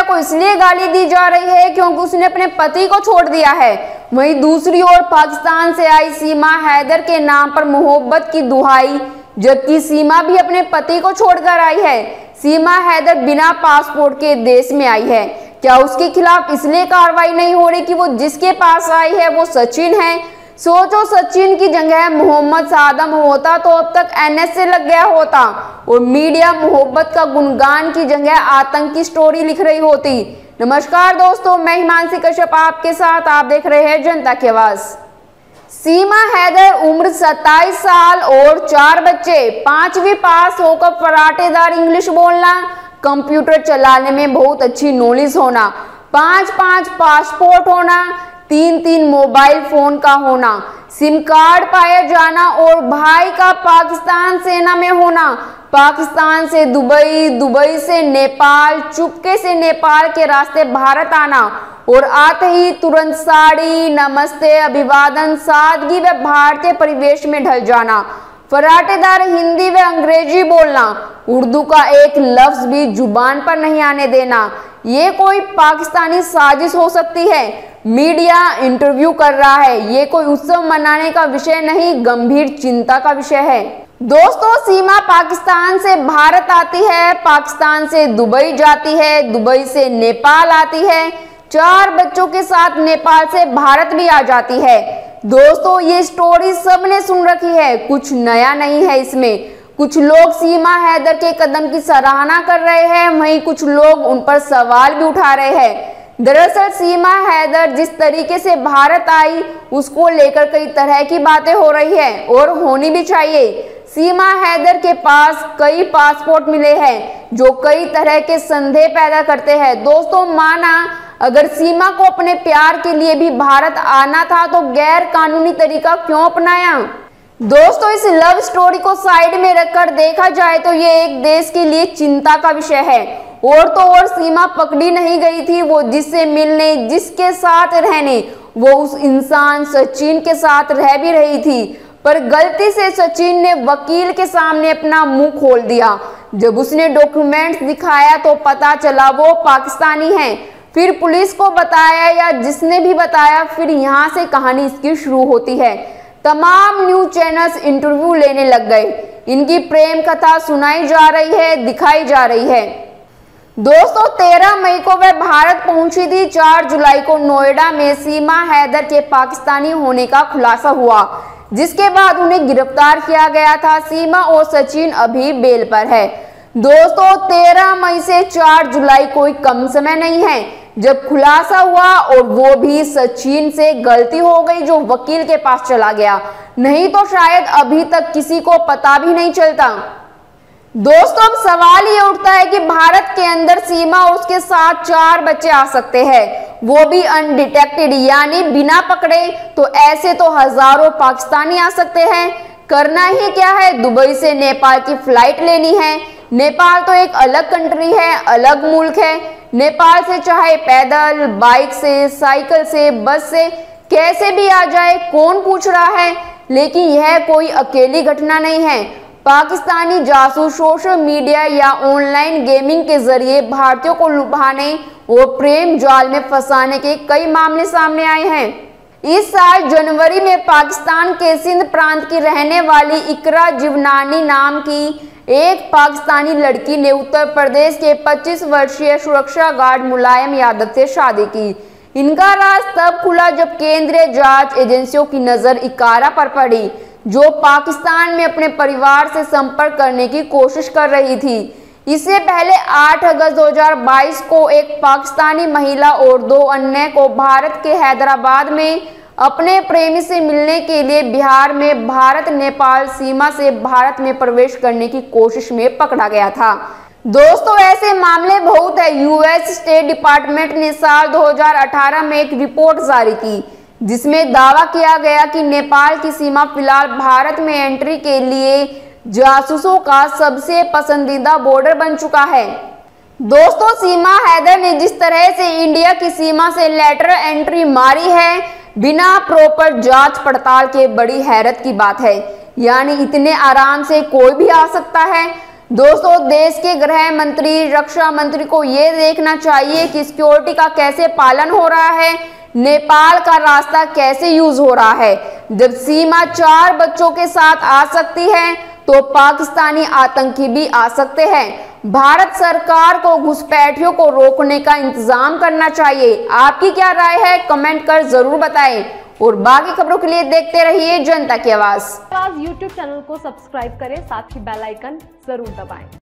दोस्तों को इसलिए गाली दी जा रही है क्योंकि उसने अपने पति को छोड़ दिया है। वहीं दूसरी ओर पाकिस्तान से आई सीमा हैदर के नाम पर मोहब्बत की दुहाई, जबकि सीमा भी अपने पति को छोड़कर आई है। सीमा हैदर बिना पासपोर्ट के देश में आई है। क्या उसके खिलाफ इसलिए कार्रवाई नहीं हो रही कि वो जिसके पास आई है, वो सचिन है? सोचो सचिन की जगह मोहम्मद सादम होता तो अब तक एनएस से लग गया होता। और मीडिया मोहब्बत का गुणगान की जगह आतंक की स्टोरी लिख रही होती। नमस्कार दोस्तों, मैं हिमांशी कश्यप आपके साथ। आप देख रहे हैं जनता की आवाज़। सीमा हैदर उम्र 27 साल और चार बच्चे। पांचवी पास होकर फराटेदार इंग्लिश बोलना, कंप्यूटर चलाने में बहुत अच्छी नॉलेज होना। पाँच पाँच पासपोर्ट होना तीन तीन मोबाइल फ़ोन का होना, सिम कार्ड पाया जाना और भाई का पाकिस्तान सेना में होना। पाकिस्तान से दुबई दुबई से नेपाल, चुपके से नेपाल के रास्ते भारत आना और आते ही तुरंत साड़ी, नमस्ते, अभिवादन, सादगी व भारतीय परिवेश में ढल जाना। फराटेदार हिंदी व अंग्रेज़ी बोलना, उर्दू का एक लफ्ज भी ज़ुबान पर नहीं आने देना। ये कोई पाकिस्तानी साजिश हो सकती है। मीडिया इंटरव्यू कर रहा है। ये कोई उत्सव मनाने का विषय नहीं, गंभीर चिंता का विषय है। दोस्तों, सीमा पाकिस्तान से भारत आती है, पाकिस्तान से दुबई जाती है, दुबई से नेपाल आती है। चार बच्चों के साथ नेपाल से भारत भी आ जाती है। दोस्तों, ये स्टोरी सबने सुन रखी है। कुछ नया नहीं है इसमें। कुछ लोग सीमा हैदर के कदम की सराहना कर रहे हैं, वहीं कुछ लोग उन पर सवाल भी उठा रहे हैं। दरअसल सीमा हैदर जिस तरीके से भारत आई, उसको लेकर कई तरह की बातें हो रही है और होनी भी चाहिए। सीमा हैदर के पास कई पासपोर्ट मिले हैं, जो कई तरह के संदेह पैदा करते हैं। दोस्तों, माना अगर सीमा को अपने प्यार के लिए भी भारत आना था तो गैर कानूनी तरीका क्यों अपनाया? दोस्तों, इस लव स्टोरी को साइड में रखकर देखा जाए तो ये एक देश के लिए चिंता का विषय है। और तो और सीमा पकड़ी नहीं गई थी वो जिससे मिलने, जिसके साथ रहने, वो उस इंसान सचिन के साथ रह भी रही थी। पर गलती से सचिन ने वकील के सामने अपना मुँह खोल दिया। जब उसने डॉक्यूमेंट्स दिखाया तो पता चला वो पाकिस्तानी है। फिर पुलिस को बताया या जिसने भी बताया, फिर यहाँ से कहानी इसकी शुरू होती है। तमाम न्यूज़ चैनल्स इंटरव्यू लेने लग गए। इनकी प्रेम कथा सुनाई जा रही है, दिखाई जा रही है। दोस्तों 13 मई को वह भारत पहुँची थी। 4 जुलाई को नोएडा में सीमा हैदर के पाकिस्तानी होने का खुलासा हुआ, जिसके बाद उन्हें गिरफ़्तार किया गया था। सीमा और सचिन अभी बेल पर है। दोस्तों 13 मई से 4 जुलाई कोई कम समय नहीं है। जब खुलासा हुआ और वो भी सचिन से गलती हो गई जो वकील के पास चला गया। नहीं तो शायद अभी तक किसी को पता भी नहीं चलता। दोस्तों, अब सवाल ये उठता है कि भारत के अंदर सीमा और उसके साथ चार बच्चे आ सकते हैं। वो भी अनडिटेक्टेड, यानी बिना पकड़े तो ऐसे तो हज़ारों पाकिस्तानी आ सकते हैं। करना ही क्या है? दुबई से नेपाल की फ़्लाइट लेनी है। नेपाल तो एक अलग कंट्री है, अलग मुल्क है। नेपाल से चाहे पैदल, बाइक से, साइकिल से, बस से, कैसे भी आ जाए, कौन पूछ रहा है? लेकिन यह कोई अकेली घटना नहीं है। पाकिस्तानी जासूस सोशल मीडिया या ऑनलाइन गेमिंग के ज़रिए भारतीयों को लुभाने और प्रेम जाल में फंसाने के कई मामले सामने आए हैं। इस साल जनवरी में पाकिस्तान के सिंध प्रांत की रहने वाली इकरा जीवनानी नाम की एक पाकिस्तानी लड़की ने उत्तर प्रदेश के 25 वर्षीय सुरक्षा गार्ड मुलायम यादव से शादी की। इनका राज तब खुला जब केंद्रीय जाँच एजेंसियों की नज़र इकारा पर पड़ी, जो पाकिस्तान में अपने परिवार से संपर्क करने की कोशिश कर रही थी। इससे पहले 8 अगस्त 2022 को एक पाकिस्तानी महिला और दो अन्य को भारत के हैदराबाद में अपने प्रेमी से मिलने के लिए बिहार में भारत नेपाल सीमा से भारत में प्रवेश करने की कोशिश में पकड़ा गया था। दोस्तों, ऐसे मामले बहुत है। यूएस स्टेट डिपार्टमेंट ने साल 2018 में एक रिपोर्ट जारी की, जिसमें दावा किया गया कि नेपाल की सीमा फ़िलहाल भारत में एंट्री के लिए जासूसों का सबसे पसंदीदा बॉर्डर बन चुका है। दोस्तों, सीमा हैदर ने जिस तरह से इंडिया की सीमा से लेटर एंट्री मारी है बिना प्रॉपर जाँच पड़ताल के बड़ी हैरत की बात है। यानी इतने आराम से कोई भी आ सकता है। दोस्तों, देश के गृह मंत्री, रक्षा मंत्री को ये देखना चाहिए कि सिक्योरिटी का कैसे पालन हो रहा है, नेपाल का रास्ता कैसे यूज़ हो रहा है। जब सीमा चार बच्चों के साथ आ सकती है तो पाकिस्तानी आतंकी भी आ सकते हैं। भारत सरकार को घुसपैठियों को रोकने का इंतज़ाम करना चाहिए। आपकी क्या राय है? कमेंट कर ज़रूर बताएँ। और बाकी खबरों के लिए देखते रहिए जनता की आवाज़। आवाज़ यूट्यूब चैनल को सब्सक्राइब करें, साथ ही बेल आइकन ज़रूर दबाएँ।